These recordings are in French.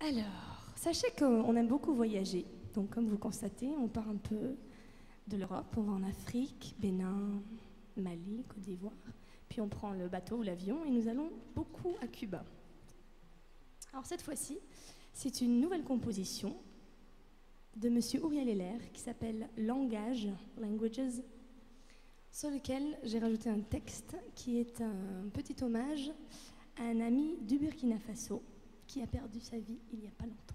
Alors, sachez qu'on aime beaucoup voyager. Donc, comme vous constatez, on part un peu de l'Europe, on va en Afrique, Bénin, Mali, Côte d'Ivoire. Puis on prend le bateau ou l'avion et nous allons beaucoup à Cuba. Alors cette fois-ci, c'est une nouvelle composition de M. Uriel Heller qui s'appelle Langage, Languages, sur lequel j'ai rajouté un texte qui est un petit hommage à un ami du Burkina Faso qui a perdu sa vie il n'y a pas longtemps.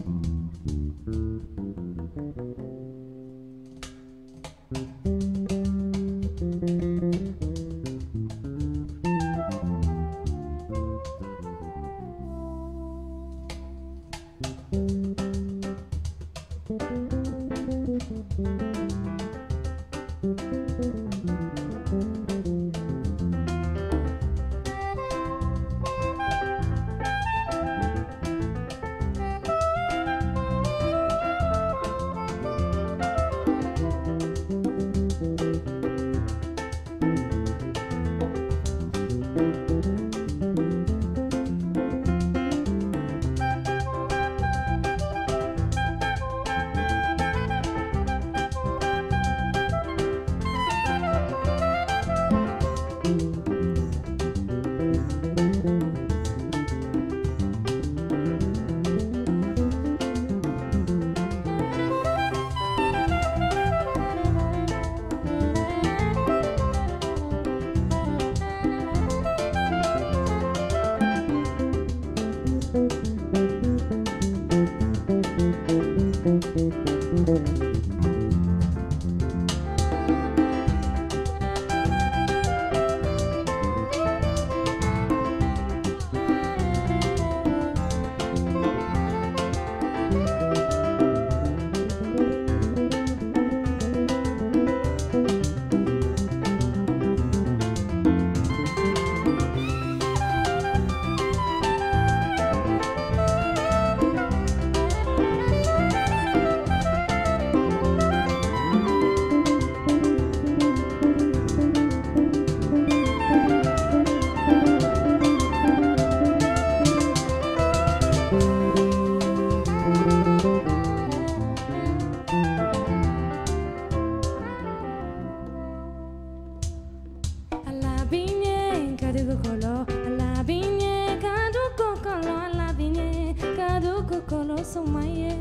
paso maie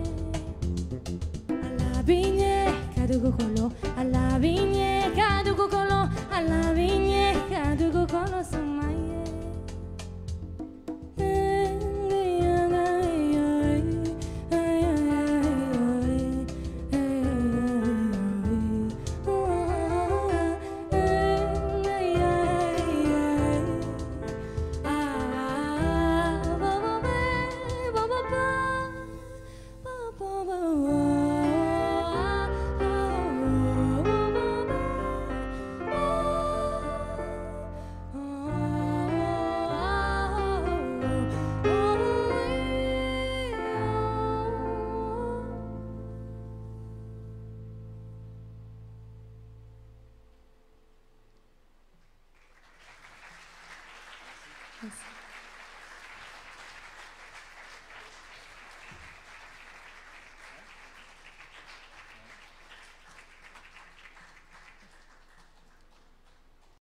Alla bine kaduko kolo Alla bine kaduko kolo Alla bine kaduko Yes.